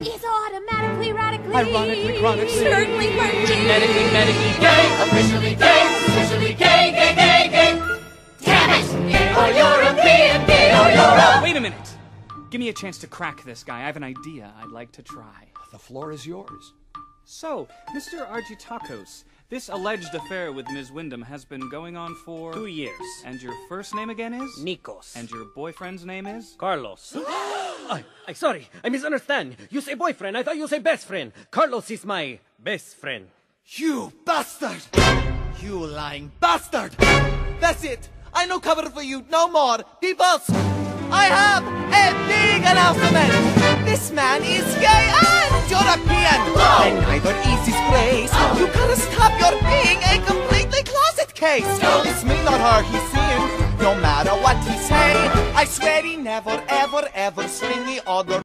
Is automatically, radically, Ironically, chronically, certainly, lurking. genetically, medically gay. Officially gay, officially gay, gay, gay, gay. Damn it! Gay or European, gay or Euro. Wait a minute. Give me a chance to crack this guy. I have an idea I'd like to try. The floor is yours. So, Mr. Argitakos, this alleged affair with Ms. Wyndham has been going on for Two years. And your first name again is? Nikos. And your boyfriend's name is? Carlos. I, I sorry, I misunderstand. You say boyfriend, I thought you say best friend. Carlos is my best friend. You bastard! You lying bastard! That's it! I no cover for you no more! Peoples! I have a big announcement! This man is gay and European! Oh. And neither is his grace! Oh. You gotta stop your being a completely closet case! No. It's me, not her, he's I swear he never, ever, ever swing the other